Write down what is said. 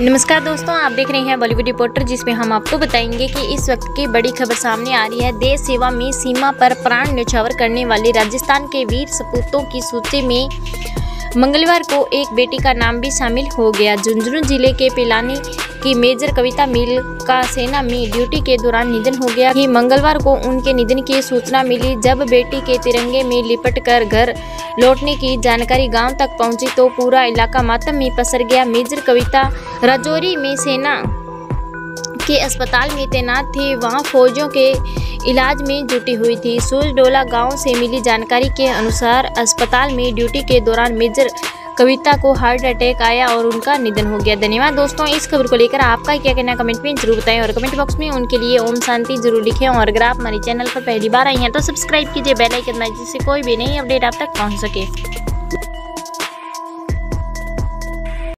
नमस्कार दोस्तों, आप देख रहे हैं बॉलीवुड रिपोर्टर जिसमें हम आपको बताएँगे कि इस वक्त की बड़ी खबर सामने आ रही है। देश सेवा में सीमा पर प्राण न्यौछावर करने वाले राजस्थान के वीर सपूतों की सूची में मंगलवार को एक बेटी का नाम भी शामिल हो गया। झुंझुनू ज़िले के पिलानी की मेजर कविता मिल का सेना में ड्यूटी के दौरान निधन हो गया। कि मंगलवार को उनके निधन की सूचना मिली। जब बेटी के तिरंगे में लिपट कर घर लौटने की जानकारी गाँव तक पहुँची तो पूरा इलाका मातम में पसर गया। मेजर कविता, राजौरी में सेना के अस्पताल में तैनात थी। वहाँ फौजियों के इलाज में जुटी हुई थी। सूरजडोला गाँव से मिली जानकारी के अनुसार अस्पताल में ड्यूटी के दौरान मेजर कविता को हार्ट अटैक आया और उनका निधन हो गया। धन्यवाद दोस्तों, इस खबर को लेकर आपका क्या कहना कमेंट में ज़रूर बताएँ और कमेंट बॉक्स में उनके लिए ओम शांति ज़रूर लिखें। और अगर आप हमारे चैनल पर पहली बार आई हैं तो सब्सक्राइब कीजिए, बेल आइकन जिससे कोई भी नई अपडेट आप तक पहुँच सके।